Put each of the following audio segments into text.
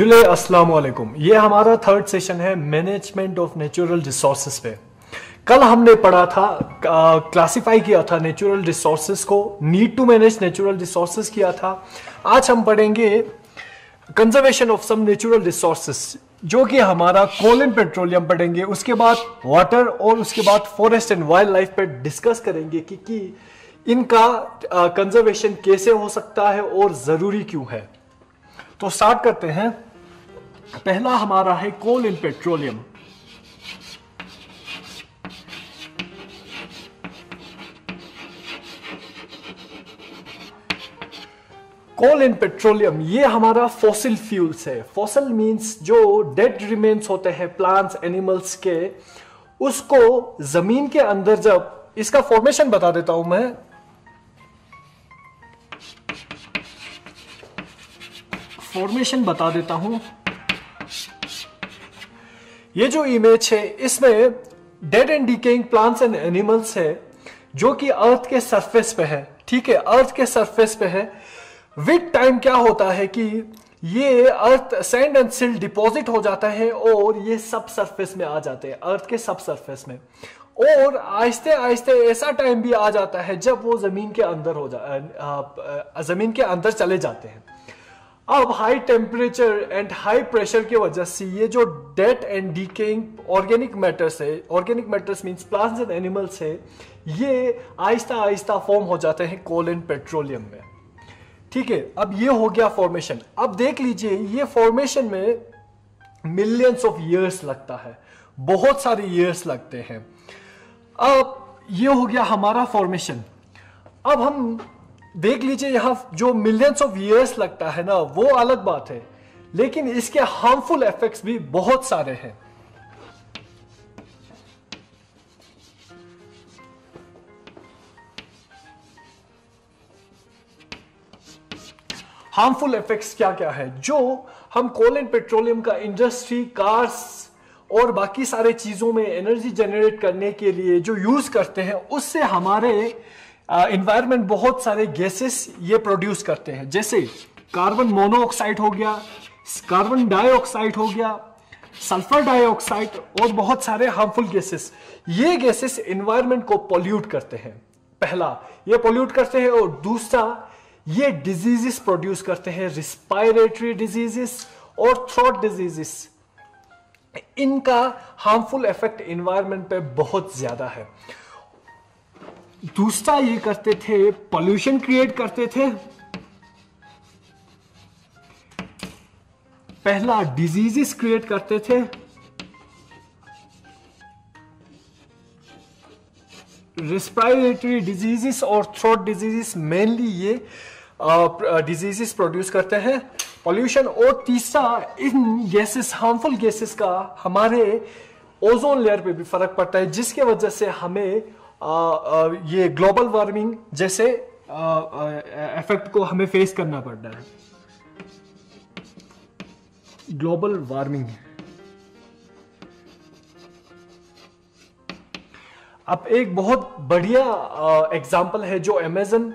जुले अस्सलाम ये हमारा थर्ड सेशन है मैनेजमेंट ऑफ़ नेचुरल रिसोर्सेज पे। कल हमने पढ़ा था क्लासिफाई किया था नेचुरल रिसोर्सेज को need to manage natural resources किया था। आज हम पढ़ेंगे conservation of some natural resources जो कि हमारा कोल एंड पेट्रोलियम पढ़ेंगे उसके बाद वाटर और उसके बाद फॉरेस्ट एंड वाइल्ड लाइफ पर डिस्कस करेंगे कि, कि इनका कंजर्वेशन कैसे हो सकता है और ज़रूरी क्यों है। तो स्टार्ट करते हैं। पहला हमारा है कोल in petroleum coal in petroleum ये हमारा फॉसिल फ्यूल्स है. फॉसिल मींस जो डेड रिमेन्स होते हैं प्लांट्स एनिमल्स के, उसको ज़मीन के अंदर जब, इसका फॉर्मेशन बता देता हूँ मैं. फॉर्मेशन बता देता हूँ. ये जो इमेज है, इसमें dead and decaying plants and animals है, जो कि अर्थ के सरफेस पे है। ठीक है अर्थ के सरफेस पे है। विद टाइम क्या होता है कि ये earth sand and silt deposit हो जाता है और ये सब सरफेस में आ जाते हैं अर्थ के सब सरफेस में। और आहिस्ते आहिस्ते ऐसा टाइम भी आ जाता है जब वो ज़मीन के अंदर हो जा ज़मीन के अंदर चले जाते हैं। अब high temperature and high pressure की वजह से ये जो dead and decaying organic matters है organic matters means plants and animals है, ये आहिस्ता आहिस्ता फॉर्म हो जाते हैं कोल एंड पेट्रोलियम में। ठीक है, अब ये हो गया फॉर्मेशन अब देख लीजिए, ये फॉर्मेशन में मिलियंस ऑफ़ ईयर्स लगता है। बहुत सारे ईयर्स लगते हैं। अब ये हो गया हमारा फॉर्मेशन अब हम देख लीजिए यहाँ जो मिलियंस ऑफ़ ईयर्स लगता है ना, वो अलग बात है। लेकिन इसके हार्मफुल इफेक्ट्स भी बहुत सारे हैं। हार्मफुल इफेक्ट्स क्या क्या है? जो हम कोल एंड पेट्रोलियम का इंडस्ट्री कार्स और बाकी सारे चीज़ों में एनर्जी जनरेट करने के लिए जो यूज़ करते हैं, उससे हमारे इन्वायरमेंट बहुत सारे गैसेस ये प्रोड्यूस करते हैं। जैसे कार्बन मोनोऑक्साइड हो गया कार्बन डाइऑक्साइड हो गया सल्फ़र डाइऑक्साइड और बहुत सारे हार्मफुल गैसेस ये गैसेस इन्वायरमेंट को पोल्यूट करते हैं। पहला, ये पोल्यूट करते हैं और दूसरा, ये डिजीजेस प्रोड्यूस करते हैं। रिस्पायरेटरी डिजीजेस और थ्रोट डिजीजेस इनका हार्मफुल इफ़ेक्ट इन्वायरमेंट पे बहुत ज़्यादा है। दूसरा ये करते थे पॉल्यूशन क्रिएट करते थे। पहला डिजीजेस क्रिएट करते थे। रिस्पायरेटरी डिजीजेस और थ्रोट डिजीजेस मेनली ये डिजीजेस प्रोड्यूस करते हैं। पॉल्यूशन और तीसरा, इन गैसेस हार्मफुल गैसेस का हमारे ओजोन लेयर पे भी फ़र्क पड़ता है, जिसके वजह से हमें ये ग्लोबल वार्मिंग जैसे इफ़ेक्ट को हमें फेस करना पड़ रहा है। ग्लोबल वार्मिंग अब एक बहुत बढ़िया एग्ज़ाम्पल है जो अमेजन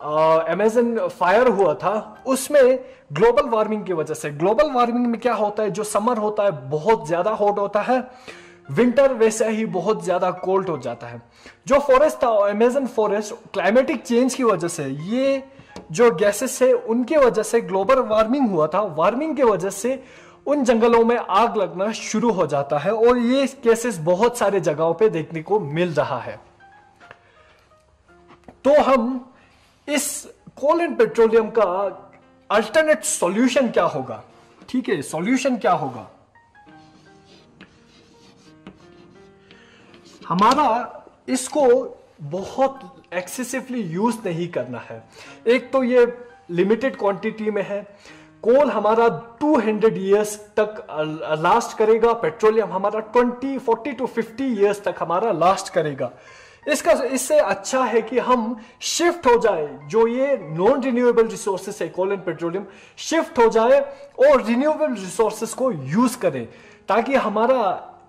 अमेजन फायर हुआ था, उसमें ग्लोबल वार्मिंग की वजह से। ग्लोबल वार्मिंग में क्या होता है? जो समर होता है, बहुत ज़्यादा हॉट होता है। विंटर वैसे ही बहुत ज़्यादा कोल्ड हो जाता है। जो फॉरेस्ट था, अमेजन फॉरेस्ट, क्लाइमेटिक चेंज की वजह से, ये जो गैसेस है, उनके वजह से ग्लोबल वार्मिंग हुआ था। वार्मिंग की वजह से उन जंगलों में आग लगना शुरू हो जाता है और ये केसेस बहुत सारे जगहों पे देखने को मिल रहा है। तो हम इस कोल एंड पेट्रोलियम का अल्टरनेट सॉल्यूशन क्या होगा? ठीक है, सॉल्यूशन क्या होगा? हमारा इसको बहुत एक्सेसिवली यूज़ नहीं करना है। एक तो ये लिमिटेड क्वांटिटी में है। कोल हमारा 200 हंड्रेड ईयर्स तक लास्ट करेगा। पेट्रोलियम हमारा 20 40 टू 50 ईयर्स तक हमारा लास्ट करेगा। इसका, इससे अच्छा है कि हम शिफ्ट हो जाए, जो ये नॉन रिन्यूएबल रिसोर्सेस है कोल एंड पेट्रोलियम शिफ्ट हो जाए और रिन्यूएबल रिसोर्सेस को यूज़ करें, ताकि हमारा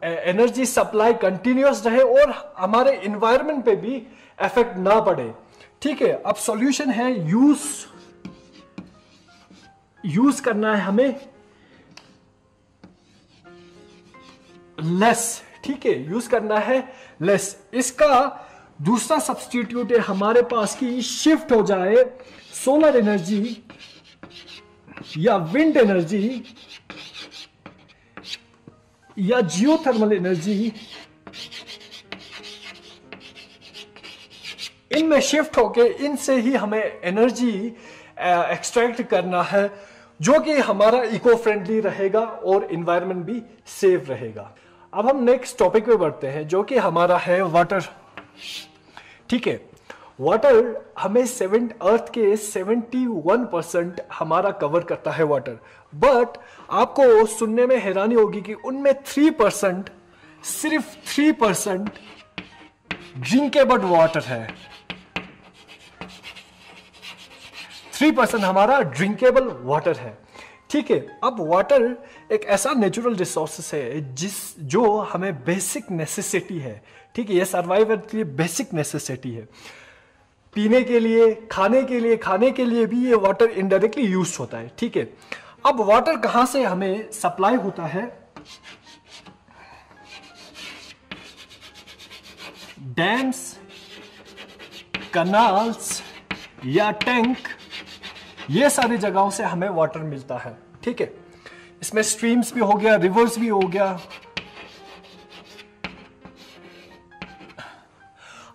एनर्जी सप्लाई कंटिन्यूस रहे और हमारे इन्वायरमेंट पे भी इफ़ेक्ट ना पड़े। ठीक है, अब सॉल्यूशन है यूज़ यूज़ करना है हमें। लेस ठीक है यूज़ करना है लेस इसका दूसरा सब्सटीट्यूट है हमारे पास की शिफ्ट हो जाए सोलर एनर्जी या विंड एनर्जी या जियोथर्मल एनर्जी ही। इनमें शिफ्ट होके इनसे ही हमें एनर्जी एक्सट्रैक्ट करना है, जो कि हमारा इको फ्रेंडली रहेगा और इन्वायरमेंट भी सेफ़ रहेगा। अब हम नेक्स्ट टॉपिक पे बढ़ते हैं, जो कि हमारा है वाटर ठीक है वाटर हमें सेवन अर्थ के 71 परसेंट हमारा कवर करता है वाटर बट आपको सुनने में हैरानी होगी कि उनमें थ्री परसेंट सिर्फ़ थ्री परसेंट ड्रिंकेबल वाटर है। थ्री परसेंट हमारा ड्रिंकेबल वाटर है। ठीक है, अब वाटर एक ऐसा नेचुरल रिसोर्सेस है जिस, जो हमें बेसिक नेसेसिटी है। ठीक है, ये सर्वाइवल के लिए बेसिक नेसेसिटी है। पीने के लिए, खाने के लिए, खाने के लिए भी ये वाटर इनडायरेक्टली यूज़ होता है। ठीक है अब वाटर कहाँ से हमें सप्लाई होता है? डैम्स कनाल्स या टैंक ये सारी जगहों से हमें वाटर मिलता है, ठीक है? इसमें स्ट्रीम्स भी हो गया रिवर्स भी हो गया।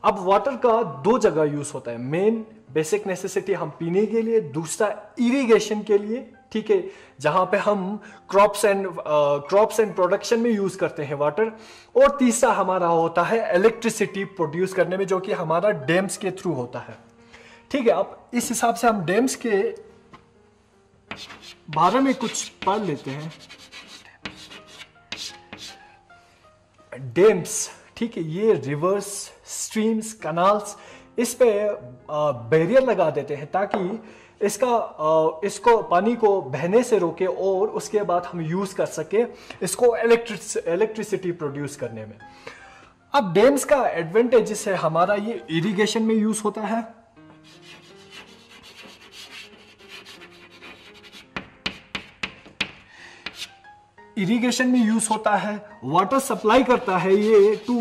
अब वाटर का दो जगह यूज़ होता है मेन बेसिक नेसेसिटी हम पीने के लिए, दूसरा इरिगेशन के लिए। ठीक है, जहाँ पे हम crops and crops and production में यूज़ करते हैं वाटर और तीसरा हमारा होता है इलेक्ट्रिसिटी प्रोड्यूस करने में, जो कि हमारा डैम्स के थ्रू होता है। ठीक है, अब इस हिसाब से हम डैम्स के बारे में कुछ पढ़ लेते हैं। डैम्स ठीक है, ये रिवर्स स्ट्रीम्स कनाल्स इस पे बैरियर लगा देते हैं ताकि इसका इसको पानी को बहने से रोके और उसके बाद हम यूज़ कर सके इसको इलेक्ट्रिक इलेक्ट्रिसिटी प्रोड्यूस करने में। अब डैम्स का एडवांटेजेस है, हमारा ये इरिगेशन में यूज़ होता है। इरिगेशन में यूज़ होता है वाटर सप्लाई करता है ये to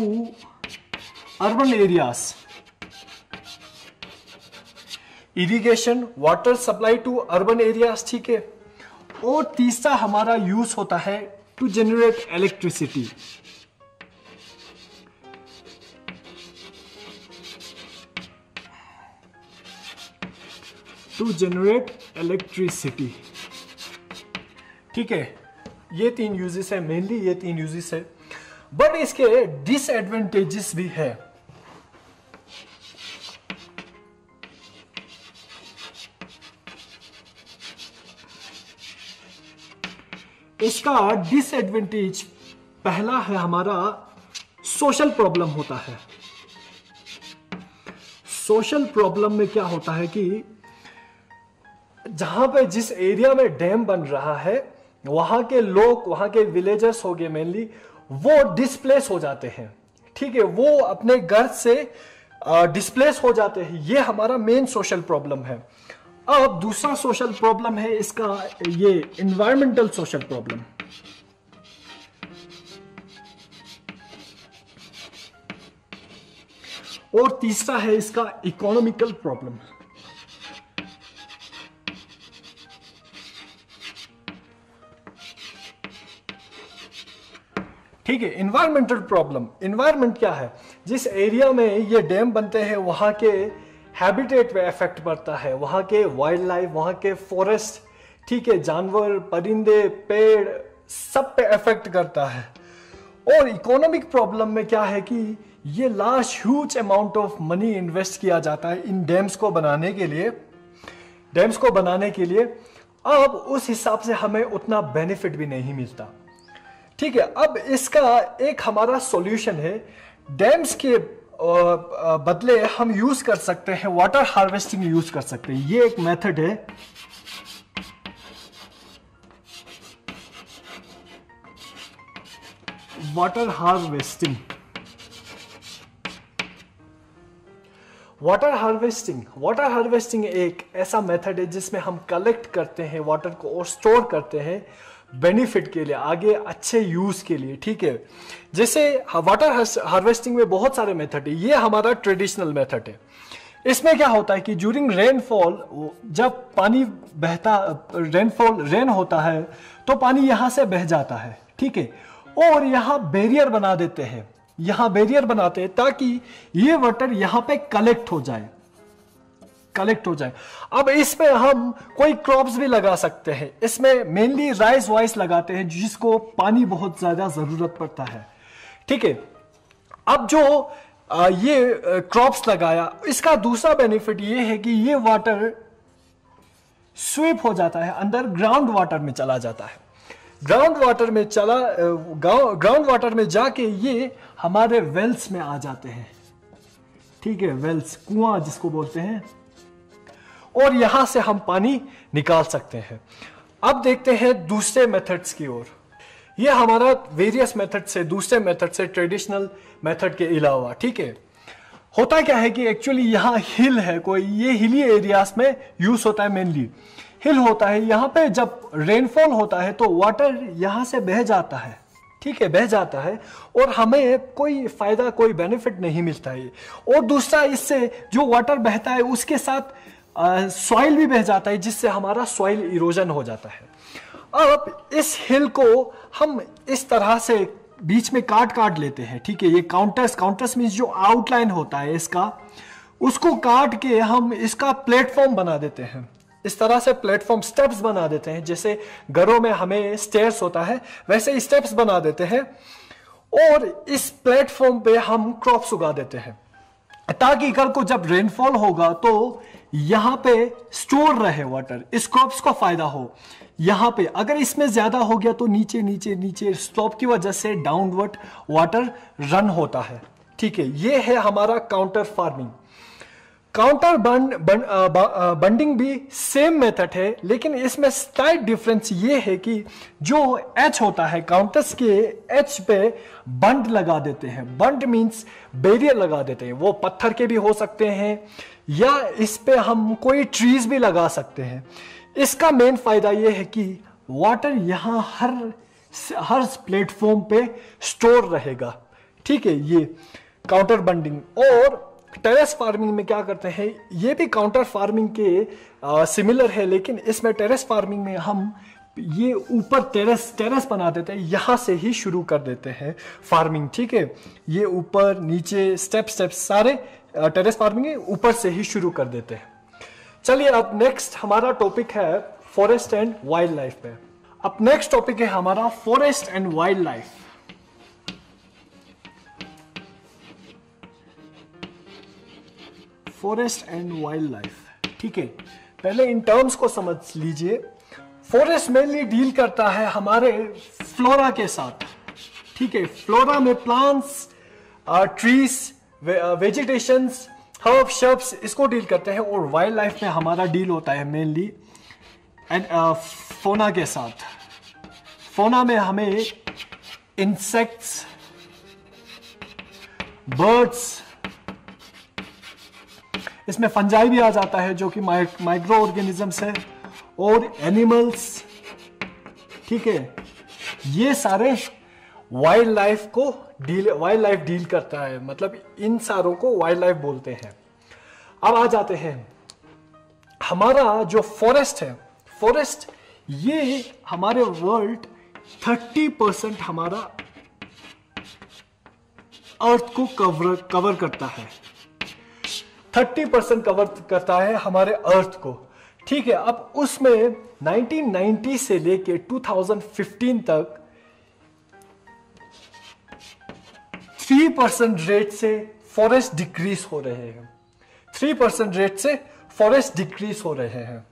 urban areas irrigation water supply to urban areas ठीक है? और तीसरा हमारा यूज़ होता है to generate electricity to generate electricity ठीक है? ये तीन यूजेस है मेनली ये तीन यूजेस है. बट इसके डिसएडवांटेजेस भी है. इसका डिसएडवांटेज पहला है हमारा सोशल प्रॉब्लम होता है। सोशल प्रॉब्लम में क्या होता है कि जहाँ पे जिस एरिया में डैम बन रहा है, वहाँ के लोग, वहाँ के विलेजर्स हो गए मेनली वो डिस्प्लेस हो जाते हैं। ठीक है, वो अपने घर से डिस्प्लेस हो जाते हैं। ये हमारा मेन सोशल प्रॉब्लम है। अब दूसरा सोशल प्रॉब्लम है इसका, ये इन्वायरमेंटल सोशल प्रॉब्लम और तीसरा है इसका इकोनॉमिकल प्रॉब्लम ठीक है इन्वायरमेंटल प्रॉब्लम इन्वायरमेंट क्या है? जिस एरिया में ये डैम बनते हैं, वहाँ के हैबिटेट पे इफ़ेक्ट पड़ता है। वहाँ के वाइल्ड लाइफ वहाँ के फॉरेस्ट ठीक है, जानवर, परिंदे, पेड़, सब पे इफ़ेक्ट करता है। और इकोनॉमिक प्रॉब्लम में क्या है कि ये large huge amount of money invest किया जाता है इन डैम्स को बनाने के लिए। डैम्स को बनाने के लिए अब उस हिसाब से हमें उतना बेनिफिट भी नहीं मिलता। ठीक है, अब इसका एक हमारा सॉल्यूशन है। डैम्स के बदले हम यूज़ कर सकते हैं वाटर हार्वेस्टिंग यूज़ कर सकते हैं। ये एक मेथड है। Water harvesting water harvesting water harvesting एक ऐसा मेथड है जिसमें हम कलेक्ट करते हैं वाटर को और स्टोर करते हैं। बेनिफिट के लिए, आगे अच्छे यूज़ के लिए, ठीक है? जैसे वाटर हार्वेस्टिंग में बहुत सारे मेथड है, ये हमारा ट्रेडिशनल मेथड है। इसमें क्या होता है कि ज्यूरिंग रेनफॉल जब पानी बहता रेनफॉल रेन होता है तो पानी यहाँ से बह जाता है, ठीक है? और यहाँ बैरियर बना देते हैं, यहाँ बैरियर बनाते हैं ताकि ये वाटर यहाँ पे कलेक्ट हो जाए। कलेक्ट हो जाए। अब इसमें हम कोई क्रॉप्स भी लगा सकते हैं। इसमें मेनली राइस वाइस लगाते हैं, जिसको पानी बहुत ज़्यादा ज़रूरत पड़ता है। ठीक है? अब जो ये क्रॉप्स लगाया, इसका दूसरा बेनिफिट ये है कि ये वाटर स्वीप हो जाता है, अंदर ग्राउंड वाटर में चला जाता है। ग्राउंड वाटर में चला ग्राउंड वाटर में जाके ये हमारे वेल्स में आ जाते हैं। ठीक है? वेल्स कुआँ जिसको बोलते हैं। और यहाँ से हम पानी निकाल सकते हैं। अब देखते हैं दूसरे मेथड्स की ओर। यह हमारा वेरियस मेथड से, दूसरे मेथड से ट्रेडिशनल मेथड के अलावा, ठीक है? होता क्या है कि एक्चुअली यहाँ हिल है, कोई ये हिली एरियाज़ में यूज़ होता है मेनली हिल होता है, यहाँ पे जब रेनफॉल होता है तो वाटर यहाँ से बह जाता है, ठीक है? बह जाता है और हमें कोई फ़ायदा, कोई बेनिफिट नहीं मिलता है। और दूसरा इससे जो वाटर बहता है, उसके साथ सॉइल भी बह जाता है, जिससे हमारा सॉइल इरोजन हो जाता है। अब इस हिल को हम इस तरह से बीच में काट काट लेते हैं, ठीक है? ये काउंटर्स काउंटर्स मीन जो आउटलाइन होता है इसका, उसको काट के हम इसका प्लेटफॉर्म बना देते हैं। इस तरह से प्लेटफॉर्म स्टेप्स बना देते हैं, जैसे घरों में हमें स्टेयर्स होता है, वैसे स्टेप्स बना देते हैं, और इस प्लेटफॉर्म पे हम क्रॉप्स उगा देते हैं। ताकि कल को जब रेनफॉल होगा तो यहाँ पे स्टोर रहे वाटर इस क्रॉप्स को फ़ायदा हो। यहाँ पे अगर इसमें ज़्यादा हो गया तो नीचे नीचे नीचे स्लॉप की वजह से डाउनवर्ड वाटर रन होता है। ठीक है, ये है हमारा counter farming counter bund bunding भी सेम मेथड है, लेकिन इसमें स्लाइट डिफरेंस ये है कि जो एच होता है काउंटर्स के एच पे बंड लगा देते हैं। बंड मींस बैरियर लगा देते हैं। वो पत्थर के भी हो सकते हैं या इस पे हम कोई ट्रीज भी लगा सकते हैं। इसका मेन फ़ायदा ये है कि वाटर यहाँ हर हर प्लेटफॉर्म पे स्टोर रहेगा। ठीक है, ये काउंटर बंडिंग और टेरेस फ़ार्मिंग में क्या करते हैं, ये भी काउंटर फ़ार्मिंग के सिमिलर है, लेकिन इसमें टेरेस फ़ार्मिंग में हम ये ऊपर टेरेस टेरेस बना देते हैं, यहाँ से ही शुरू कर देते हैं फ़ार्मिंग ठीक है, ये ऊपर, नीचे स्टेप स्टेप सारे टेरेस फ़ार्मिंग ऊपर से ही शुरू कर देते हैं। चलिए, अब नेक्स्ट हमारा टॉपिक है फॉरेस्ट एंड वाइल्ड लाइफ पे। अब नेक्स्ट टॉपिक है हमारा forest and wildlife forest and wildlife ठीक है? पहले इन टर्म्स को समझ लीजिए। फॉरेस्ट मेनली डील करता है हमारे फ्लोरा के साथ, ठीक है? फ्लोरा में plants trees vegetation herb shrubs इसको डील करते हैं और वाइल्ड लाइफ में हमारा डील होता है मेनली एंड फोना के साथ। फोना में हमें इंसेक्ट्स बर्ड्स इसमें फंजाई भी आ जाता है जो कि माइक्रो ऑर्गेनिजम्स है और एनिमल्स ठीक है? ये सारे वाइल्ड लाइफ को डील वाइल्ड लाइफ डील करता है। मतलब इन सारों को वाइल्ड लाइफ बोलते हैं। अब आ जाते हैं। हमारा जो फॉरेस्ट है फॉरेस्ट ये हमारे वर्ल्ड 30 परसेंट हमारा अर्थ को कवर कवर करता है। थर्टी परसेंट कवर करता है हमारे अर्थ को। ठीक है, अब उसमें 1990 से लेके 2015 तक थ्री परसेंट रेट से फॉरेस्ट डिक्रीज हो रहे हैं। थ्री परसेंट रेट से फॉरेस्ट डिक्रीज हो रहे हैं।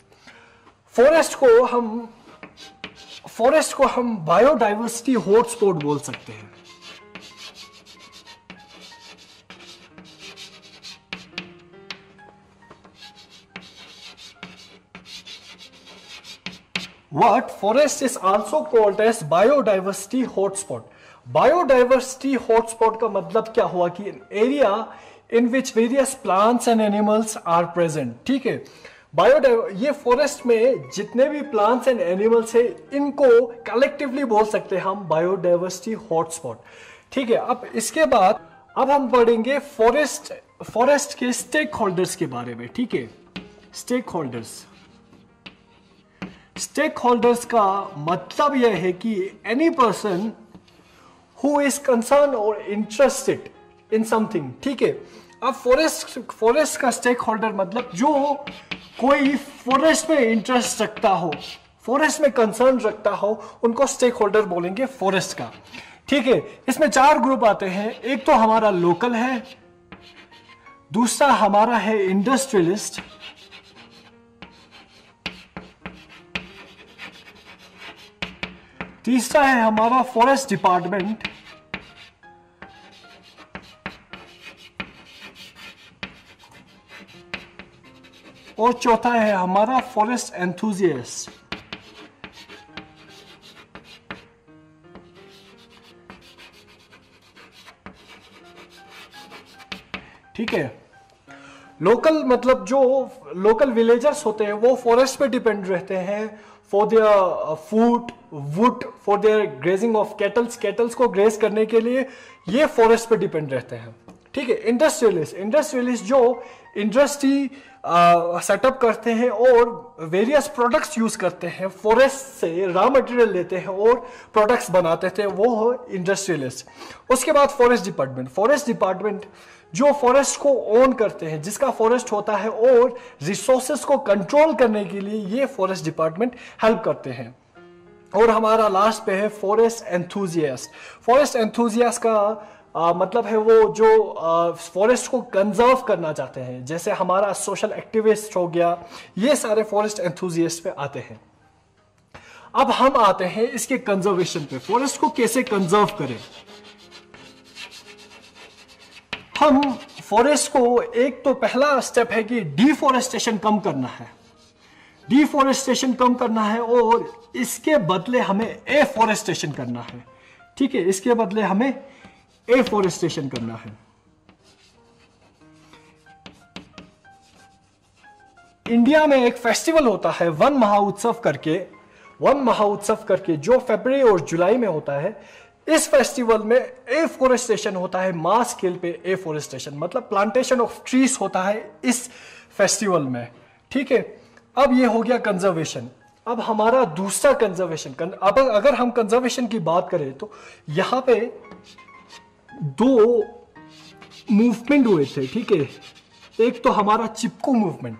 फॉरेस्ट को हम फॉरेस्ट को हम बायोडाइवर्सिटी हॉटस्पॉट बोल सकते हैं। What forest is also called as biodiversity hotspot. Biodiversity hotspot का मतलब क्या हुआ कि area in which various plants and animals are present ठीक है? बायो ये फॉरेस्ट में जितने भी प्लांट्स एंड एनिमल्स है, इनको कलेक्टिवली बोल सकते हैं हम बायोडाइवर्सिटी हॉटस्पॉट ठीक है, अब इसके बाद, अब हम पढ़ेंगे फॉरेस्ट फॉरेस्ट के स्टेक होल्डर्स के बारे में, ठीक है? स्टेक होल्डर्स स्टेक होल्डर्स का मतलब यह है कि any person who is concern और इंटरेस्टेड इन समथिंग ठीक है? अब फॉरेस्ट फॉरेस्ट का स्टेक होल्डर मतलब जो कोई फॉरेस्ट में इंटरेस्ट रखता हो फॉरेस्ट में कंसर्न रखता हो, उनको स्टेक होल्डर बोलेंगे फॉरेस्ट का। ठीक है? इसमें चार ग्रुप आते हैं। एक तो हमारा लोकल है, दूसरा हमारा है इंडस्ट्रियलिस्ट तीसरा है हमारा फॉरेस्ट डिपार्टमेंट और चौथा है हमारा फॉरेस्ट एंथुजियस्ट ठीक है। लोकल मतलब जो लोकल विलेजर्स होते हैं, वो फॉरेस्ट पे डिपेंड रहते हैं for their food wood for their grazing of cattles cattles को ग्रेज करने के लिए ये फॉरेस्ट पे डिपेंड रहते हैं। ठीक है इंडस्ट्रियलिस्ट इंडस्ट्रियलिस्ट जो इंडस्ट्री सेटअप करते हैं और वेरियस प्रोडक्ट्स यूज़ करते हैं फॉरेस्ट से रॉ मटेरियल लेते हैं और प्रोडक्ट्स बनाते थे, वो हो इंडस्ट्रियलिस्ट उसके बाद फॉरेस्ट डिपार्टमेंट फॉरेस्ट डिपार्टमेंट जो फॉरेस्ट को ओन करते हैं, जिसका फॉरेस्ट होता है और रिसोर्सेस को कंट्रोल करने के लिए ये फॉरेस्ट डिपार्टमेंट हेल्प करते हैं. और हमारा लास्ट पे है फॉरेस्ट एंथुजियास्ट फॉरेस्ट एंथुजियास्ट का आ, मतलब है वो जो फॉरेस्ट को कंजर्व करना चाहते हैं। जैसे हमारा सोशल एक्टिविस्ट हो गया ये सारे फॉरेस्ट एंथुजियस्ट पे आते हैं। अब हम आते हैं इसके कंजर्वेशन पे। फॉरेस्ट को कैसे कंजर्व करें? हम फॉरेस्ट को एक तो पहला स्टेप है कि डिफोरेस्टेशन कम करना है। डिफोरेस्टेशन कम करना है और इसके बदले हमें एफोरेस्टेशन करना है। ठीक है इसके बदले हमें एफोरेस्टेशन करना है। इंडिया में एक फेस्टिवल होता है, वन महाउत्सव करके, वन महाउत्सव करके जो फरवरी और जुलाई में होता है, इस फेस्टिवल में एफोरेस्टेशन होता है, मास स्केल पे एफोरेस्टेशन मतलब प्लांटेशन ऑफ़ ट्रीज होता है इस फेस्टिवल में। ठीक है, अब ये हो गया कंजर्वेशन। अब हमारा दूसरा कंजर्वेशन अब अगर हम कंजर्वेशन की बात करें तो यहाँ पे दो मूवमेंट हुए थे, ठीक है? एक तो हमारा Chipko movement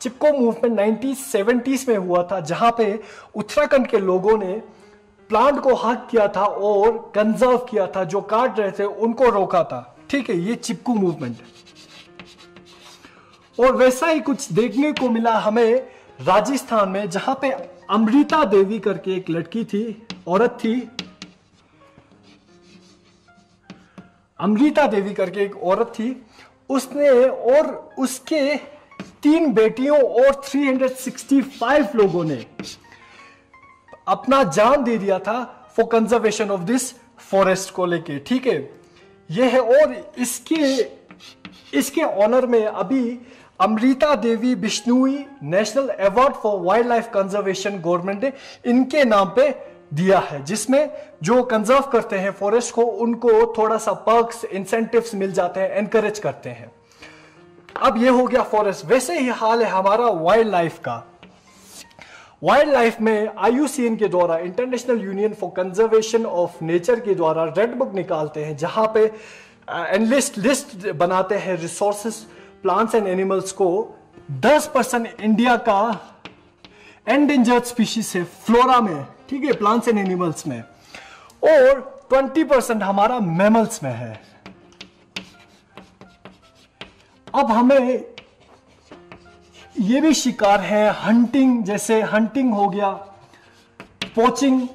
Chipko movement nineteen seventies में हुआ था, जहाँ पे उत्तराखंड के लोगों ने प्लांट को हक किया था और कंजर्व किया था, जो काट रहे थे, उनको रोका था। ठीक है, ये चिपकू मूवमेंट और वैसा ही कुछ देखने को मिला हमें राजस्थान में, जहाँ पे अमृता देवी करके एक लड़की थी, औरत थी अमृता देवी करके एक औरत थी। उसने और उसके तीन बेटियों और 365 लोगों ने अपना जान दे दिया था for conservation of this forest को लेके, ठीक है? यह है और इसके इसके ऑनर में अभी Amrita Devi Bishnoi national award for wildlife conservation government ने इनके नाम पे दिया है, जिसमें जो कंजर्व करते हैं फॉरेस्ट को, उनको थोड़ा सा पर्क्स इंसेंटिव्स मिल जाते हैं एनकरेज करते हैं। अब ये हो गया फॉरेस्ट वैसे ही हाल है हमारा वाइल्ड लाइफ का वाइल्ड लाइफ में आईयूसीएन के द्वारा international union for conservation of nature के द्वारा रेड बुक निकालते हैं, जहाँ पे एनलिस्ट लिस्ट बनाते हैं रिसोर्सेस प्लांट्स एंड एनिमल्स को। 10 परसेंट इंडिया का एंडेंजर्ड स्पीशीज है फ्लोरा में ठीक है प्लांट्स एंड एनिमल्स में और 20 परसेंट हमारा मैमल्स में है। अब हमें ये भी शिकार है हंटिंग जैसे हंटिंग हो गया पोचिंग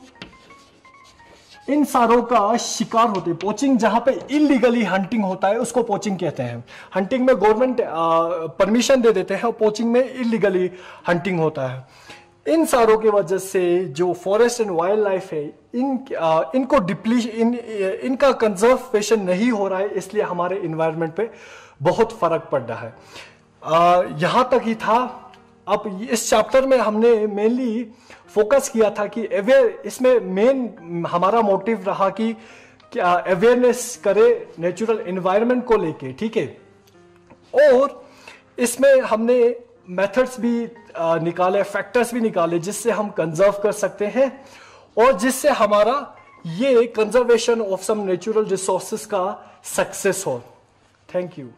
इन सारों का शिकार होते हैं। पोचिंग जहाँ पे इलीगली हंटिंग होता है, उसको पोचिंग कहते हैं। हंटिंग में गवर्नमेंट परमिशन दे देते हैं और पोचिंग में इलीगली हंटिंग होता है। इन सारों की वजह से जो फॉरेस्ट एंड वाइल्ड लाइफ है इन आ, इनको डिप्लीश इन इनका कंजर्वेशन नहीं हो रहा है इसलिए हमारे इन्वायरमेंट पे बहुत फ़र्क पड़ रहा है। यहाँ तक ही था। अब इस चैप्टर में हमने मेनली फोकस किया था कि अवेयर इसमें मेन हमारा मोटिव रहा कि अवेयरनेस करे नेचुरल इन्वायरमेंट को लेके ठीक है? और इसमें हमने मेथड्स भी निकाले फैक्टर्स भी निकाले, जिससे हम कंजर्व कर सकते हैं और जिससे हमारा ये conservation of some natural resources का सक्सेस हो। Thank you